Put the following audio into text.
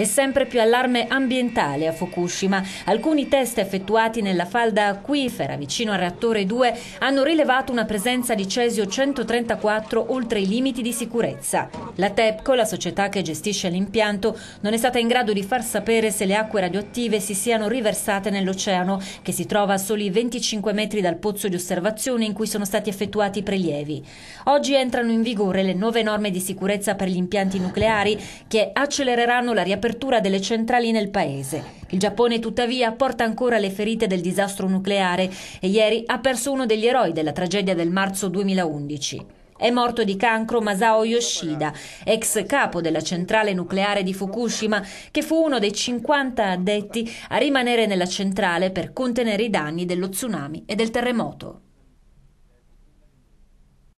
E sempre più allarme ambientale a Fukushima. Alcuni test effettuati nella falda acquifera vicino al reattore 2 hanno rilevato una presenza di cesio 134 oltre i limiti di sicurezza. La TEPCO, la società che gestisce l'impianto, non è stata in grado di far sapere se le acque radioattive si siano riversate nell'oceano, che si trova a soli 25 metri dal pozzo di osservazione in cui sono stati effettuati i prelievi. Oggi entrano in vigore le nuove norme di sicurezza per gli impianti nucleari che accelereranno la riapertura delle centrali nel paese. Il Giappone tuttavia porta ancora le ferite del disastro nucleare e ieri ha perso uno degli eroi della tragedia del marzo 2011. È morto di cancro Masao Yoshida, ex capo della centrale nucleare di Fukushima, che fu uno dei 50 addetti a rimanere nella centrale per contenere i danni dello tsunami e del terremoto.